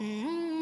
Mm-hmm.